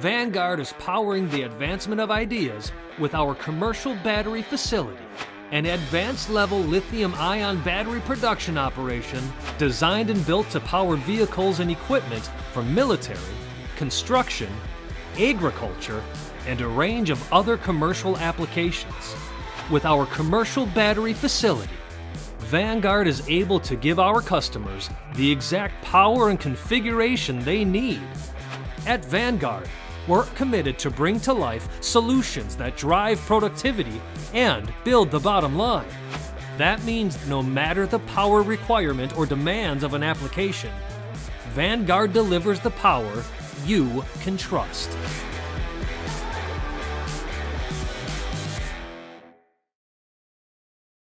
Vanguard is powering the advancement of ideas with our commercial battery facility, an advanced level lithium ion battery production operation designed and built to power vehicles and equipment for military, construction, agriculture, and a range of other commercial applications. With our commercial battery facility, Vanguard is able to give our customers the exact power and configuration they need. At Vanguard, we're committed to bring to life solutions that drive productivity and build the bottom line. That means no matter the power requirement or demands of an application, Vanguard delivers the power you can trust.